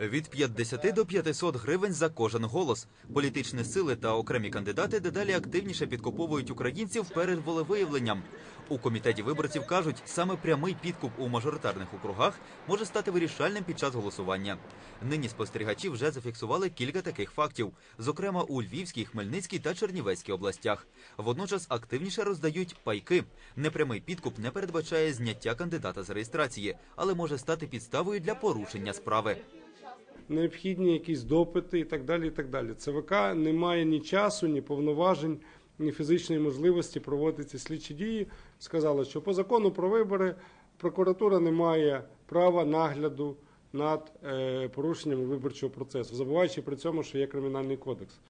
Від 50 до 500 гривень за кожен голос. Політичні сили та окремі кандидати дедалі активніше підкуповують українців перед волевиявленням. У комітеті виборців кажуть, саме прямий підкуп у мажоритарних округах може стати вирішальним під час голосування. Нині спостерігачі вже зафіксували кілька таких фактів, зокрема у Львівській, Хмельницькій та Чернівецькій областях. Водночас активніше роздають пайки. Непрямий підкуп не передбачає зняття кандидата з реєстрації, але може стати підставою для порушення справи. Необхідні якісь допити і так далі. і так далі. ЦВК не має ні часу, ні повноважень, ні фізичної можливості проводити ці слідчі дії. Сказали, що по закону про вибори прокуратура не має права нагляду над е, порушеннями виборчого процесу, забуваючи при цьому, що є кримінальний кодекс.